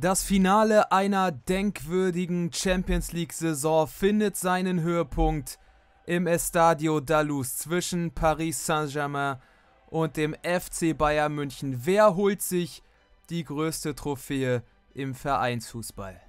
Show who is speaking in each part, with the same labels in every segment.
Speaker 1: Das Finale einer denkwürdigen Champions League-Saison findet seinen Höhepunkt im Estadio Dalus zwischen Paris Saint-Germain und dem FC Bayern München. Wer holt sich die größte Trophäe im Vereinsfußball?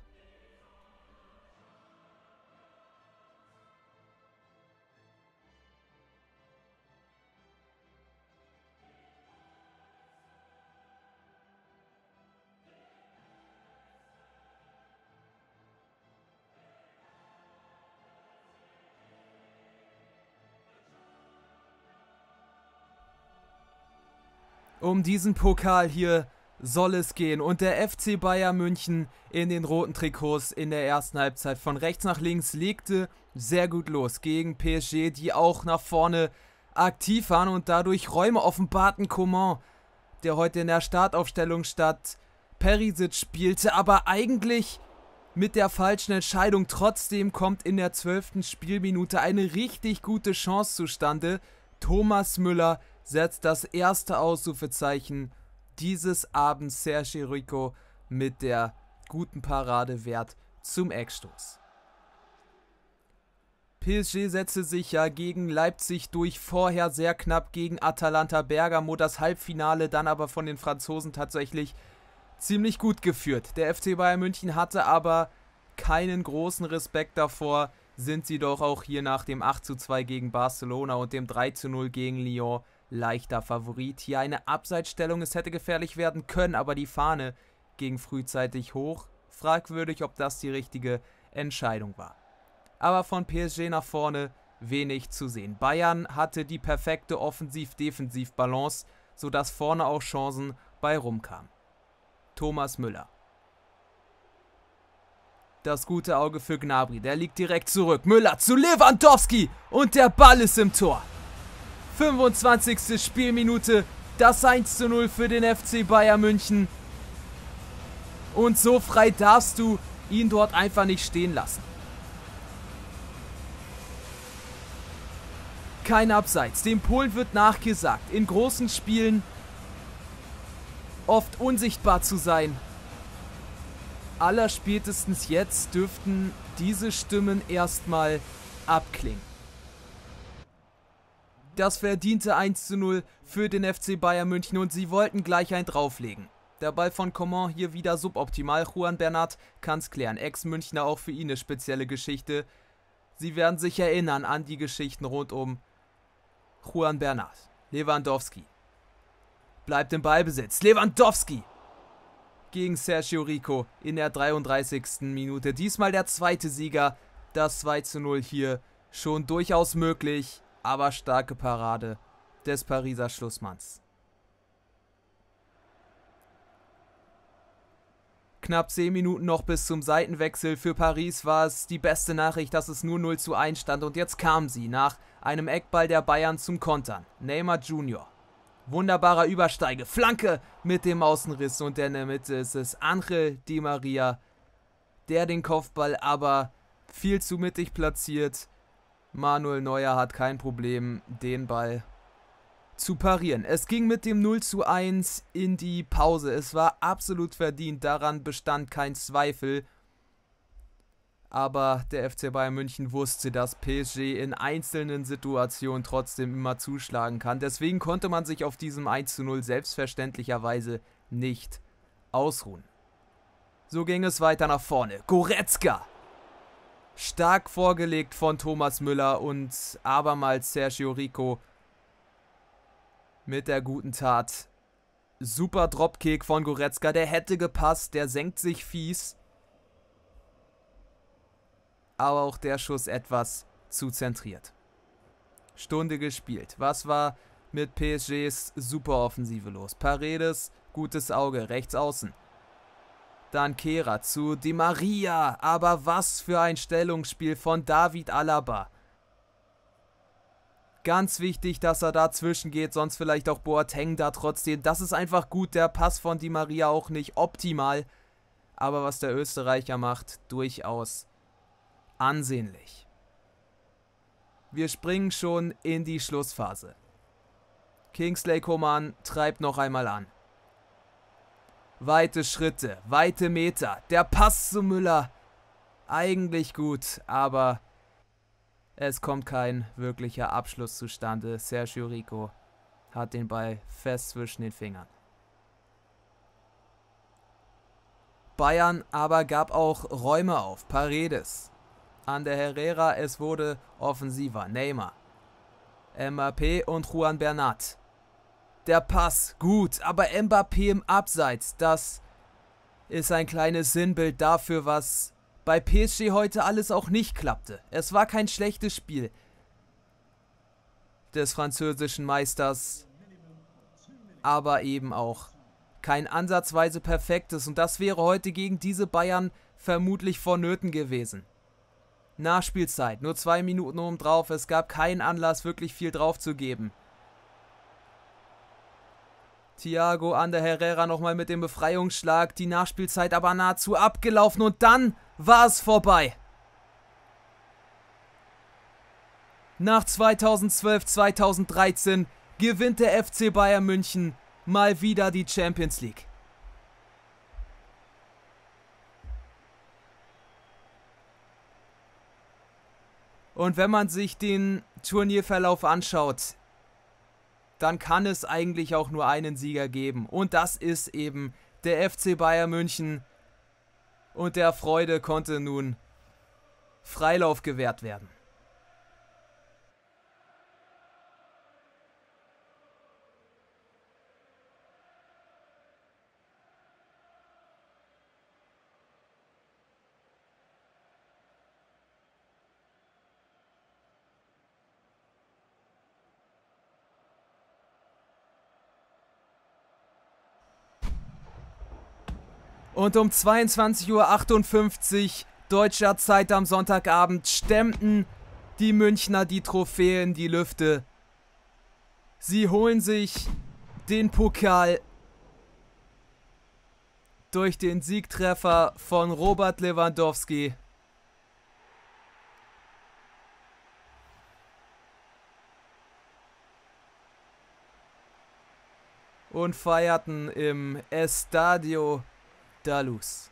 Speaker 1: Um diesen Pokal hier soll es gehen. Und der FC Bayern München in den roten Trikots in der ersten Halbzeit von rechts nach links legte sehr gut los gegen PSG, die auch nach vorne aktiv waren und dadurch Räume offenbarten. Coman, der heute in der Startaufstellung statt Perisic spielte, aber eigentlich mit der falschen Entscheidung. Trotzdem kommt in der zwölften Spielminute eine richtig gute Chance zustande. Thomas Müller setzt das erste Ausrufezeichen dieses Abends Sergio Rico mit der guten Parade wert zum Eckstoß. PSG setzte sich ja gegen Leipzig durch, vorher sehr knapp gegen Atalanta Bergamo, das Halbfinale dann aber von den Franzosen tatsächlich ziemlich gut geführt. Der FC Bayern München hatte aber keinen großen Respekt davor, sind sie doch auch hier nach dem 8 zu 2 gegen Barcelona und dem 3 zu 0 gegen Lyon leichter Favorit. Hier eine Abseitsstellung, es hätte gefährlich werden können, aber die Fahne ging frühzeitig hoch. Fragwürdig, ob das die richtige Entscheidung war. Aber von PSG nach vorne wenig zu sehen. Bayern hatte die perfekte Offensiv-Defensiv-Balance, sodass vorne auch Chancen bei rumkamen. Thomas Müller. Das gute Auge für Gnabry, der liegt direkt zurück. Müller zu Lewandowski und der Ball ist im Tor. 25. Spielminute, das 1 zu 0 für den FC Bayern München. Und so frei darfst du ihn dort einfach nicht stehen lassen. Kein Abseits. Dem Polen wird nachgesagt, in großen Spielen oft unsichtbar zu sein. Allerspätestens jetzt dürften diese Stimmen erstmal abklingen das verdiente 1 zu 0 für den FC Bayern München und sie wollten gleich ein drauflegen. Der Ball von Coman hier wieder suboptimal. Juan Bernat kann's klären. Ex-Münchner auch für ihn eine spezielle Geschichte. Sie werden sich erinnern an die Geschichten rund um Juan Bernat. Lewandowski. Bleibt im Ballbesitz. Lewandowski gegen Sergio Rico in der 33. Minute. Diesmal der zweite Sieger. Das 2 zu 0 hier schon durchaus möglich aber starke Parade des Pariser Schlussmanns. Knapp 10 Minuten noch bis zum Seitenwechsel. Für Paris war es die beste Nachricht, dass es nur 0 zu 1 stand. Und jetzt kam sie nach einem Eckball der Bayern zum Kontern. Neymar Junior. Wunderbarer Übersteige. Flanke mit dem Außenriss. Und in der Mitte ist es Angel Di Maria, der den Kopfball aber viel zu mittig platziert. Manuel Neuer hat kein Problem, den Ball zu parieren. Es ging mit dem 0 zu 1 in die Pause. Es war absolut verdient, daran bestand kein Zweifel. Aber der FC Bayern München wusste, dass PSG in einzelnen Situationen trotzdem immer zuschlagen kann. Deswegen konnte man sich auf diesem 1 zu 0 selbstverständlicherweise nicht ausruhen. So ging es weiter nach vorne. Goretzka Stark vorgelegt von Thomas Müller und abermals Sergio Rico mit der guten Tat. Super Dropkick von Goretzka, der hätte gepasst, der senkt sich fies. Aber auch der Schuss etwas zu zentriert. Stunde gespielt. Was war mit PSGs Superoffensive los? Paredes, gutes Auge, rechts außen. Dann Kehrer zu Di Maria. Aber was für ein Stellungsspiel von David Alaba. Ganz wichtig, dass er dazwischen geht, sonst vielleicht auch Boateng da trotzdem. Das ist einfach gut, der Pass von Di Maria auch nicht optimal. Aber was der Österreicher macht, durchaus ansehnlich. Wir springen schon in die Schlussphase. Kingsley Coman treibt noch einmal an. Weite Schritte, weite Meter. Der Pass zu Müller. Eigentlich gut, aber es kommt kein wirklicher Abschluss zustande. Sergio Rico hat den Ball fest zwischen den Fingern. Bayern aber gab auch Räume auf. Paredes. An der Herrera, es wurde offensiver. Neymar. Mbappé und Juan Bernat. Der Pass, gut, aber Mbappé im Abseits, das ist ein kleines Sinnbild dafür, was bei PSG heute alles auch nicht klappte. Es war kein schlechtes Spiel des französischen Meisters, aber eben auch kein ansatzweise perfektes und das wäre heute gegen diese Bayern vermutlich vonnöten gewesen. Nachspielzeit, nur zwei Minuten oben drauf, es gab keinen Anlass, wirklich viel drauf zu geben. Thiago an der Herrera nochmal mit dem Befreiungsschlag, die Nachspielzeit aber nahezu abgelaufen und dann war es vorbei. Nach 2012, 2013 gewinnt der FC Bayern München mal wieder die Champions League. Und wenn man sich den Turnierverlauf anschaut, dann kann es eigentlich auch nur einen Sieger geben. Und das ist eben der FC Bayern München. Und der Freude konnte nun Freilauf gewährt werden. Und um 22.58 Uhr deutscher Zeit am Sonntagabend stemmten die Münchner die Trophäe in die Lüfte. Sie holen sich den Pokal durch den Siegtreffer von Robert Lewandowski. Und feierten im Estadio da Luz.